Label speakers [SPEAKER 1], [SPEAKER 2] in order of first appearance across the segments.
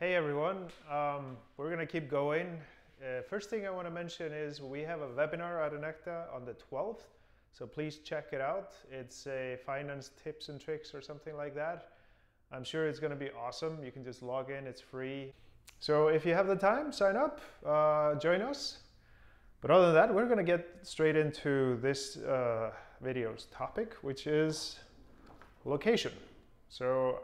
[SPEAKER 1] Hey everyone, um, we're to keep going. Uh, first thing I want to mention is we have a webinar at iNECTA on the 12th, so please check it out. It's a finance tips and tricks or something like that. I'm sure it's to be awesome. You can just log in, it's free. So if you have the time, sign up, uh, join us. But other than that, we're to get straight into this uh, video's topic, which is location. So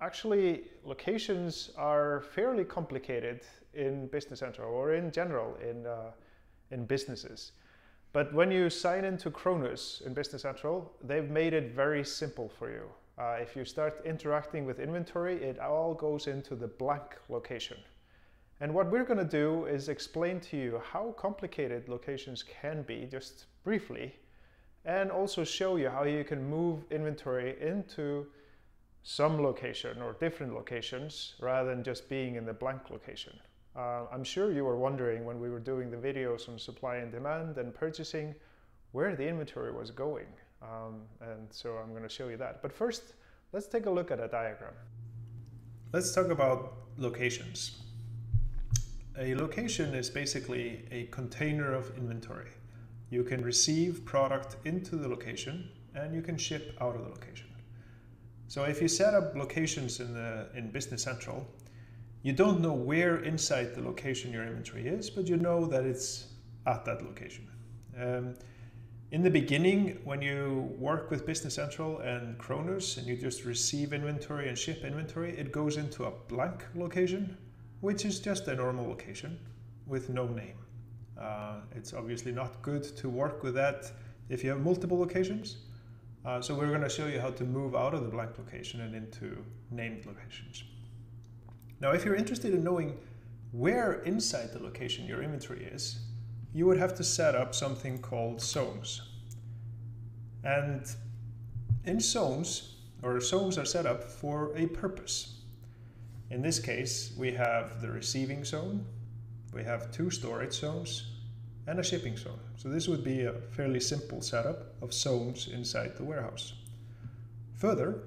[SPEAKER 1] actually, locations are fairly complicated in Business Central or in general in, uh, in businesses. But when you sign into Cronus in Business Central, they've made it very simple for you. Uh, if you start interacting with inventory, it all goes into the blank location. And what we're going to do is explain to you how complicated locations can be, just briefly, and also show you how you can move inventory into some location or different locations rather than just being in the blank location. Uh, I'm sure you were wondering when we were doing the videos on supply and demand and purchasing where the inventory was going. Um, and so I'm going to show you that. But first, let's take a look at a diagram. Let's talk about locations. A location is basically a container of inventory. You can receive product into the location and you can ship out of the location. So if you set up locations in, the, in Business Central, you don't know where inside the location your inventory is, but you know that it's at that location. Um, in the beginning, when you work with Business Central and Cronus and you just receive inventory and ship inventory, it goes into a blank location which is just a normal location with no name. Uh, it's obviously not good to work with that if you have multiple locations. Uh, so we're going to show you how to move out of the blank location and into named locations. Now, if you're interested in knowing where inside the location your inventory is, you would have to set up something called zones. And in zones, or zones are set up for a purpose. In this case, we have the receiving zone, we have two storage zones, and a shipping zone. So this would be a fairly simple setup of zones inside the warehouse. Further,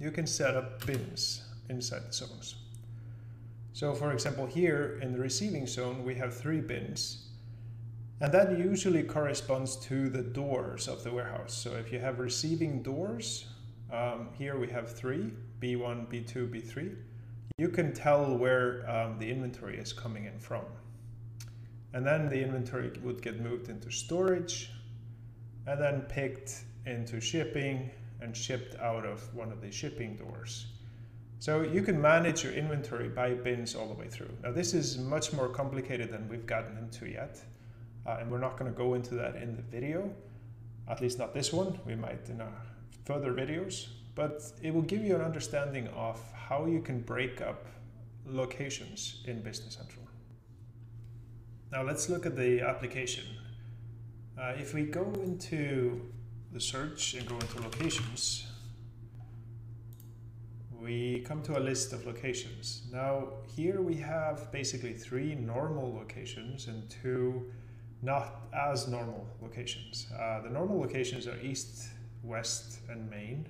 [SPEAKER 1] you can set up bins inside the zones. So for example, here in the receiving zone, we have three bins. And that usually corresponds to the doors of the warehouse. So if you have receiving doors, um, here we have three, B1, B2, B3. You can tell where um, the inventory is coming in from. And then the inventory would get moved into storage and then picked into shipping and shipped out of one of the shipping doors. So you can manage your inventory by bins all the way through. Now this is much more complicated than we've gotten into yet. Uh, and we're not going to go into that in the video, at least not this one. We might in our further videos, but it will give you an understanding of how you can break up locations in Business Central. Now let's look at the application. Uh, if we go into the search and go into locations, we come to a list of locations. Now here we have basically three normal locations and two not as normal locations. Uh, the normal locations are east, west, and main.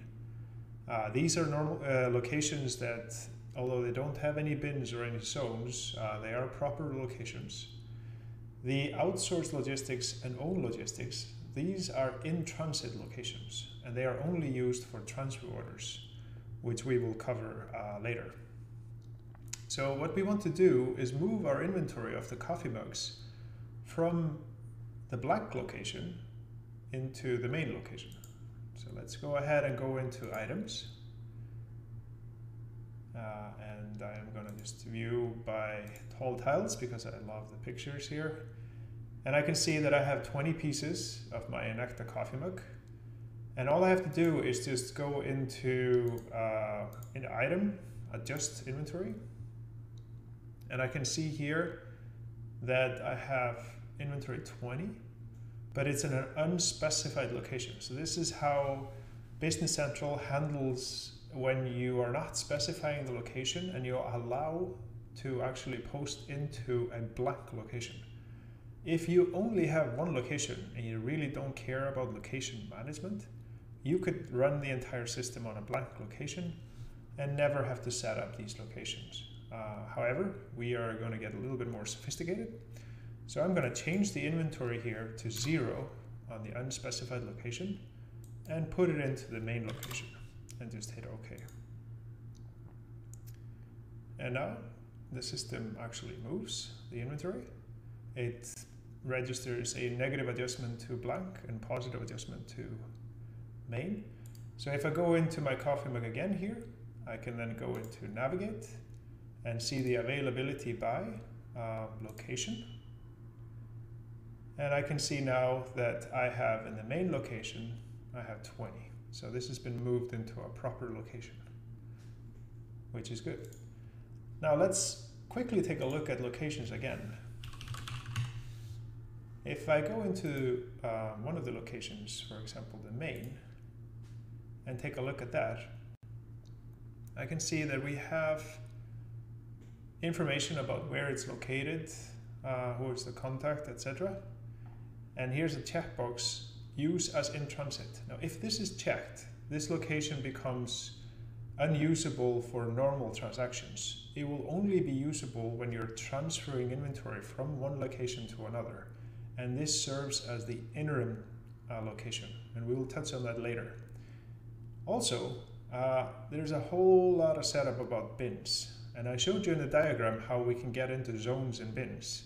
[SPEAKER 1] Uh, these are normal uh, locations that, although they don't have any bins or any zones, uh, they are proper locations. The outsourced logistics and own logistics, these are in-transit locations, and they are only used for transfer orders, which we will cover uh, later. So what we want to do is move our inventory of the coffee mugs from the black location into the main location. So let's go ahead and go into items. Uh, and I am going to just view by tall tiles because I love the pictures here. And I can see that I have 20 pieces of my iNECTA coffee mug. And all I have to do is just go into uh, an item, adjust inventory. And I can see here that I have inventory 20 but it's in an unspecified location. So this is how Business Central handles when you are not specifying the location and you allow to actually post into a blank location. If you only have one location and you really don't care about location management, you could run the entire system on a blank location and never have to set up these locations. Uh, however, we are going to get a little bit more sophisticated. So I'm going to change the inventory here to zero on the unspecified location and put it into the main location just hit OK. And now the system actually moves the inventory. It registers a negative adjustment to blank and positive adjustment to main. So if I go into my coffee mug again here, I can then go into navigate and see the availability by uh, location. And I can see now that I have in the main location, I have 20. So this has been moved into a proper location, which is good. Now let's quickly take a look at locations again. If I go into uh, one of the locations, for example, the main, and take a look at that, I can see that we have information about where it's located, uh, who is the contact, etc. And here's a checkbox, use as in transit. Now, if this is checked, this location becomes unusable for normal transactions. It will only be usable when you're transferring inventory from one location to another. And this serves as the interim uh, location. And we will touch on that later. Also, uh, there's a whole lot of setup about bins. And I showed you in the diagram how we can get into zones and bins.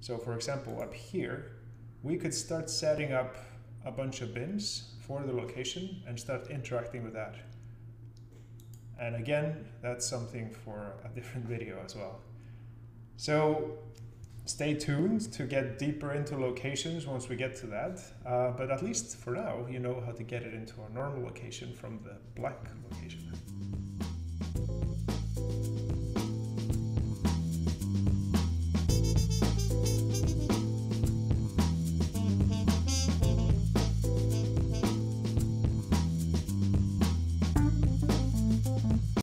[SPEAKER 1] So for example, up here, we could start setting up a bunch of bins for the location and start interacting with that. And again, that's something for a different video as well. So stay tuned to get deeper into locations once we get to that. Uh, but at least for now, you know how to get it into a normal location from the black location.